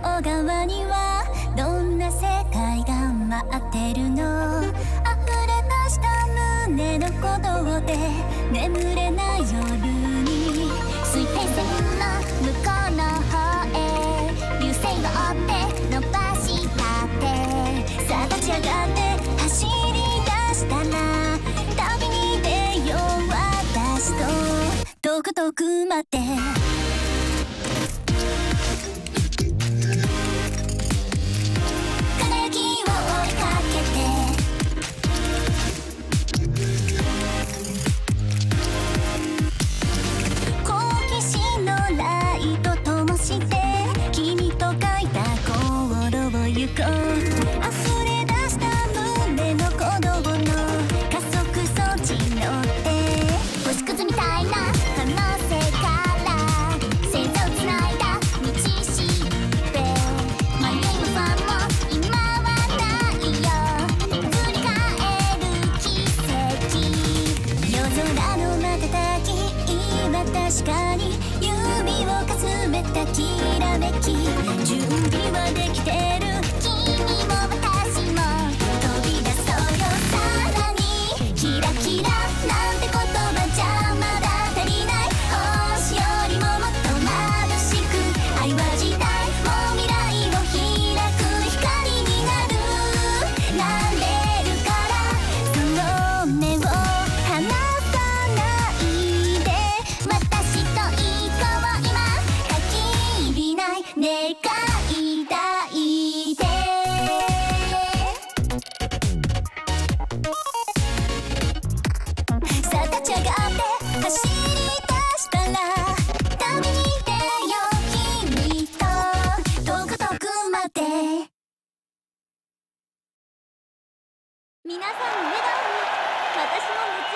側にはどんな世界が待ってるの？溢れ出した胸の鼓動で眠れない夜に水平線の向こうの方へ流星を追って伸ばしたって。さあ立ち上がって走り出したら旅に出よう私と。遠く遠くまで輝確かに指をかすめたたら旅に出よう君と遠く遠くまで。皆さんの笑顔に私も夢